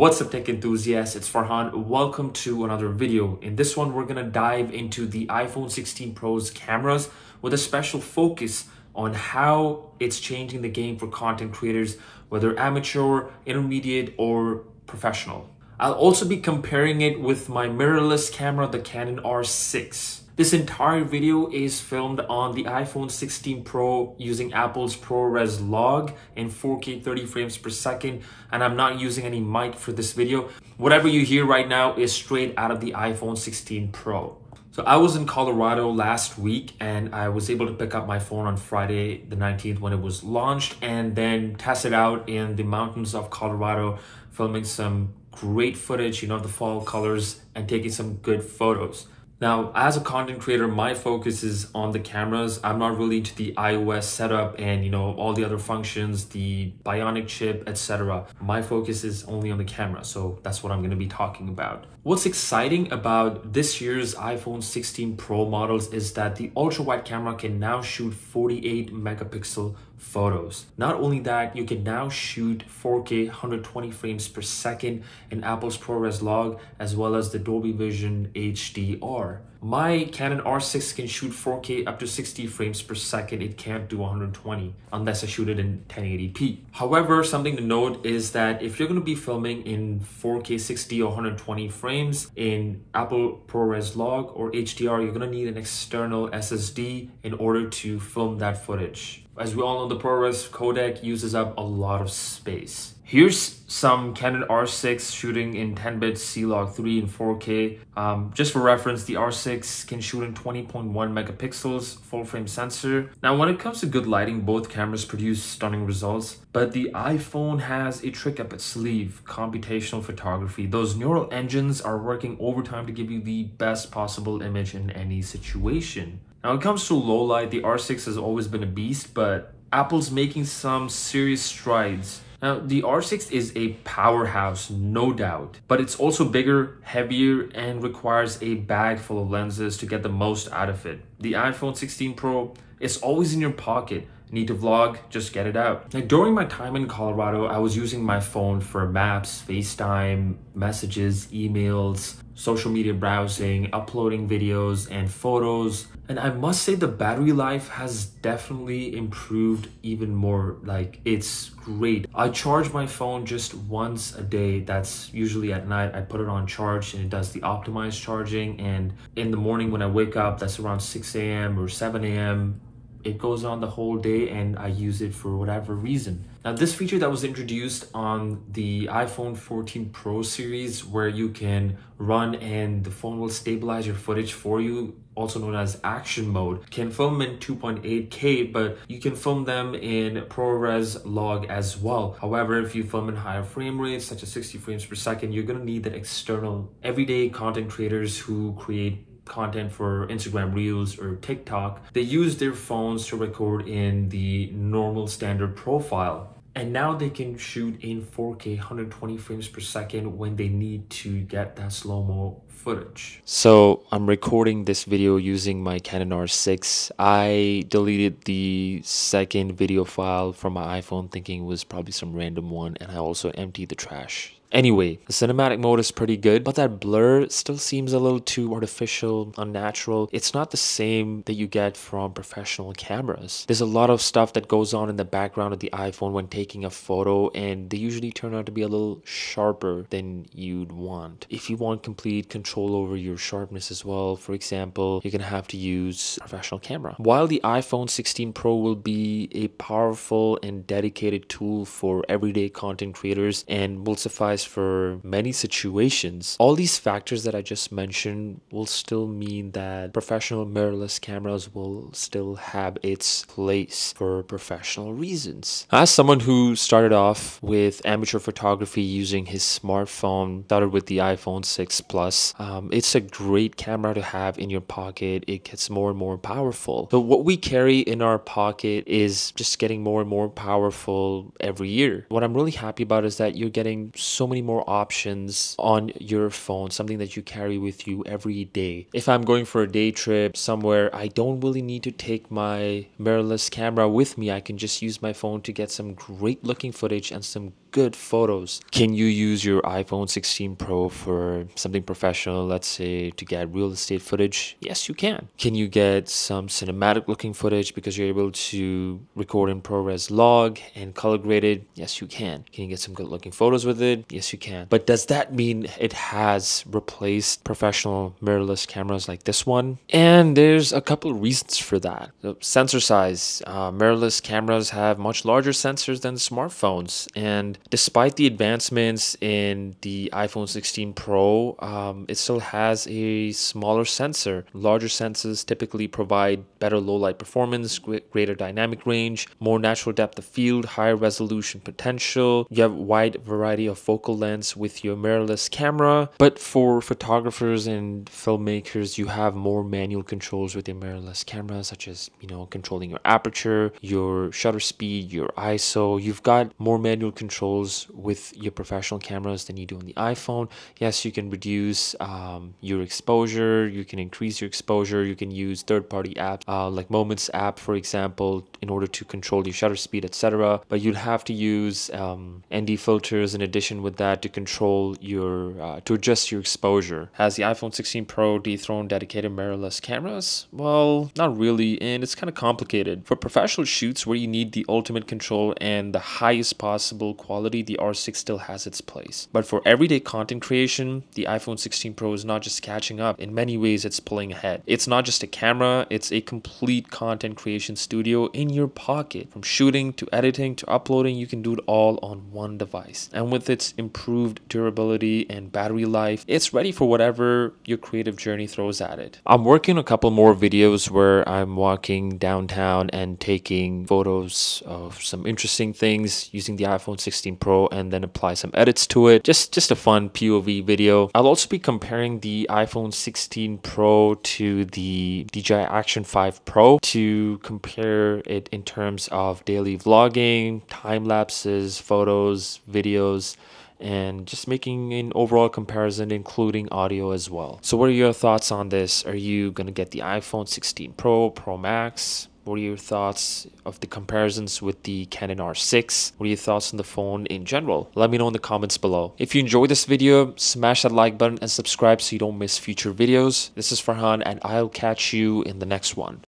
What's up tech enthusiasts, it's Farhaan. Welcome to another video. In this one, we're gonna dive into the iPhone 16 Pro's cameras with a special focus on how it's changing the game for content creators, whether amateur, intermediate, or professional. I'll also be comparing it with my mirrorless camera, the Canon R6. This entire video is filmed on the iPhone 16 Pro using Apple's ProRes log in 4K 30 frames per second and I'm not using any mic for this video. Whatever you hear right now is straight out of the iPhone 16 Pro. So I was in Colorado last week and I was able to pick up my phone on Friday the 19th when it was launched and then test it out in the mountains of Colorado filming some great footage, you know, the fall colors and taking some good photos. Now, as a content creator, my focus is on the cameras. I'm not really into the iOS setup and you know all the other functions, the bionic chip, etc. My focus is only on the camera, so that's what I'm going to be talking about. What's exciting about this year's iPhone 16 Pro models is that the ultra wide camera can now shoot 48 megapixel photos. Not only that, you can now shoot 4K 120 frames per second in Apple's ProRes log as well as the Dolby Vision HDR. My Canon R6 can shoot 4K up to 60 frames per second. It can't do 120 unless I shoot it in 1080p. However, something to note is that if you're going to be filming in 4K 60 or 120 frames in Apple ProRes log or HDR, you're going to need an external SSD in order to film that footage. As we all know, the ProRes codec uses up a lot of space. Here's some Canon R6 shooting in 10-bit C-Log 3 in 4K. Um, just for reference, the R6 can shoot in 20.1 megapixels full frame sensor. Now, when it comes to good lighting, both cameras produce stunning results, but the iPhone has a trick up its sleeve, computational photography. Those neural engines are working overtime to give you the best possible image in any situation. Now, when it comes to low light, the R6 has always been a beast, but Apple's making some serious strides. Now, the R6 is a powerhouse, no doubt, but it's also bigger, heavier, and requires a bag full of lenses to get the most out of it. The iPhone 16 Pro is always in your pocket. Need to vlog? Just get it out. Now, during my time in Colorado, I was using my phone for maps, FaceTime, messages, emails, social media browsing, uploading videos and photos. And I must say the battery life has definitely improved even more. Like it's great. I charge my phone just once a day. That's usually at night. I put it on charge and it does the optimized charging. And in the morning when I wake up, that's around 6 a.m. or 7 a.m it goes on the whole day and I use it for whatever reason. Now this feature that was introduced on the iPhone 14 Pro series where you can run and the phone will stabilize your footage for you also known as action mode can film in 2.8k but you can film them in ProRes log as well. However if you film in higher frame rates such as 60 frames per second you're gonna need that external everyday content creators who create content for Instagram Reels or TikTok, they use their phones to record in the normal standard profile. And now they can shoot in 4K 120 frames per second when they need to get that slow-mo footage. So I'm recording this video using my Canon R6. I deleted the second video file from my iPhone thinking it was probably some random one and I also emptied the trash. Anyway, the cinematic mode is pretty good, but that blur still seems a little too artificial, unnatural. It's not the same that you get from professional cameras. There's a lot of stuff that goes on in the background of the iPhone when taking a photo, and they usually turn out to be a little sharper than you'd want. If you want complete control over your sharpness as well, for example, you're gonna have to use a professional camera. While the iPhone 16 Pro will be a powerful and dedicated tool for everyday content creators and will suffice for many situations. All these factors that I just mentioned will still mean that professional mirrorless cameras will still have its place for professional reasons. As someone who started off with amateur photography using his smartphone, started with the iPhone 6 Plus, um, it's a great camera to have in your pocket. It gets more and more powerful. But what we carry in our pocket is just getting more and more powerful every year. What I'm really happy about is that you're getting so many more options on your phone, something that you carry with you every day. If I'm going for a day trip somewhere, I don't really need to take my mirrorless camera with me. I can just use my phone to get some great looking footage and some good photos. Can you use your iPhone 16 Pro for something professional, let's say to get real estate footage? Yes, you can. Can you get some cinematic looking footage because you're able to record in ProRes log and color graded? Yes, you can. Can you get some good looking photos with it? Yes, you can. But does that mean it has replaced professional mirrorless cameras like this one? And there's a couple of reasons for that. The sensor size, uh, mirrorless cameras have much larger sensors than smartphones. And despite the advancements in the iPhone 16 Pro, um, it still has a smaller sensor. Larger sensors typically provide better low light performance, greater dynamic range, more natural depth of field, higher resolution potential. You have a wide variety of focal lengths with your mirrorless camera. But for photographers and filmmakers, you have more manual controls with your mirrorless camera, such as you know controlling your aperture, your shutter speed, your ISO. You've got more manual controls with your professional cameras than you do on the iPhone. Yes, you can reduce um, your exposure, you can increase your exposure, you can use third-party apps uh, like Moments app, for example, in order to control your shutter speed, etc. But you'd have to use um, ND filters in addition with that to control your uh, to adjust your exposure. Has the iPhone 16 Pro dethroned dedicated mirrorless cameras? Well, not really, and it's kind of complicated. For professional shoots where you need the ultimate control and the highest possible quality, the R6 still has its place. But for everyday content creation, the iPhone 16 Pro is not just catching up. In many ways, it's pulling ahead. It's not just a camera, it's a complete content creation studio in your pocket. From shooting to editing to uploading, you can do it all on one device. And with its improved durability and battery life, it's ready for whatever your creative journey throws at it. I'm working a couple more videos where I'm walking downtown and taking photos of some interesting things using the iPhone 16 Pro and then apply some edits to it. Just just a fun POV video. I'll also be comparing the iPhone 16 Pro to the DJI Action 5 Pro to compare it in terms of daily vlogging, time lapses, photos, videos and just making an overall comparison including audio as well. So what are your thoughts on this? Are you going to get the iPhone 16 Pro, Pro Max? What are your thoughts of the comparisons with the Canon R6? What are your thoughts on the phone in general? Let me know in the comments below. If you enjoyed this video, smash that like button and subscribe so you don't miss future videos. This is Farhaan and I'll catch you in the next one.